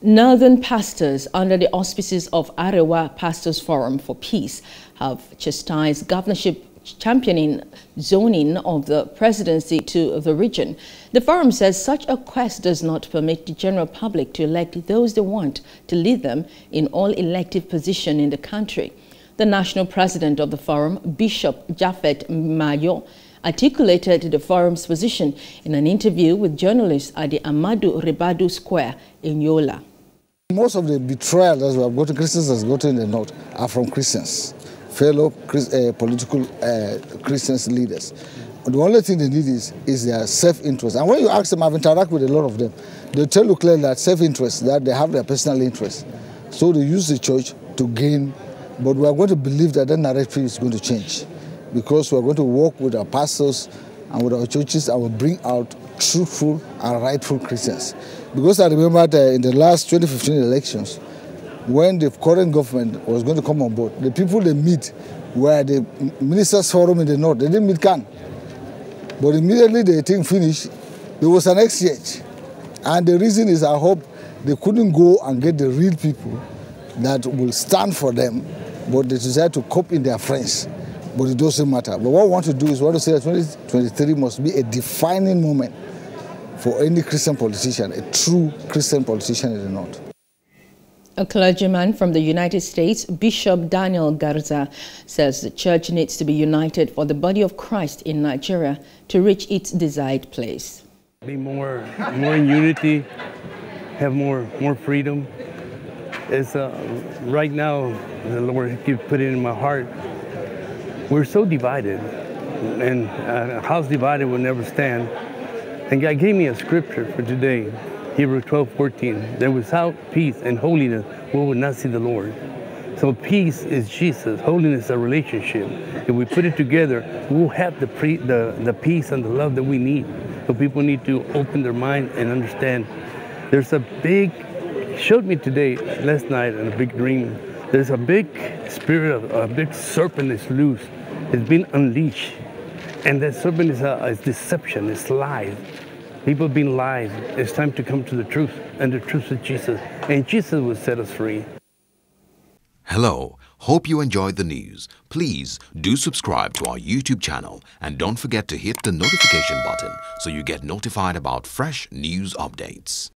Northern pastors, under the auspices of Arewa Pastors Forum for Peace, have chastised governorship championing zoning of the presidency to the region. The forum says such a quest does not permit the general public to elect those they want to lead them in all elective positions in the country. The national president of the forum, Bishop Japhet Mayo, articulated the forum's position in an interview with journalists at the Amadu Ribadu Square in Yola. Most of the betrayal that we have gotten, Christians has gotten the north, are from Christians, fellow uh, political uh, Christians leaders. The only thing they need is, is their self-interest. And when you ask them, I've interacted with a lot of them, they tell you clearly that self-interest, that they have their personal interest. So they use the church to gain, but we are going to believe that that narrative is going to change because we're going to work with our pastors and with our churches and we'll bring out truthful and rightful Christians. Because I remember that in the last 2015 elections, when the current government was going to come on board, the people they meet were the ministers' forum in the north. They didn't meet CAN. But immediately the thing finished, there was an exchange. And the reason is I hope they couldn't go and get the real people that will stand for them, but they decided to cope in their friends but it doesn't matter. But what we want to do is we want to say that 2023 must be a defining moment for any Christian politician, a true Christian politician in the North. A clergyman from the United States, Bishop Daniel Garza, says the church needs to be united for the body of Christ in Nigeria to reach its desired place. Be more, more in unity, have more, more freedom. It's, uh, right now, the Lord keeps putting in my heart we're so divided, and a house divided will never stand. And God gave me a scripture for today, Hebrews 12, 14, that without peace and holiness, we will not see the Lord. So peace is Jesus, holiness is a relationship. If we put it together, we'll have the, pre, the, the peace and the love that we need. So people need to open their mind and understand. There's a big, showed me today, last night, in a big dream, there's a big spirit of a big serpent is loose it's been unleashed. And that serpent is, a, is deception, it's lies. People have been lied. It's time to come to the truth, and the truth is Jesus. And Jesus will set us free. Hello. Hope you enjoyed the news. Please do subscribe to our YouTube channel and don't forget to hit the notification button so you get notified about fresh news updates.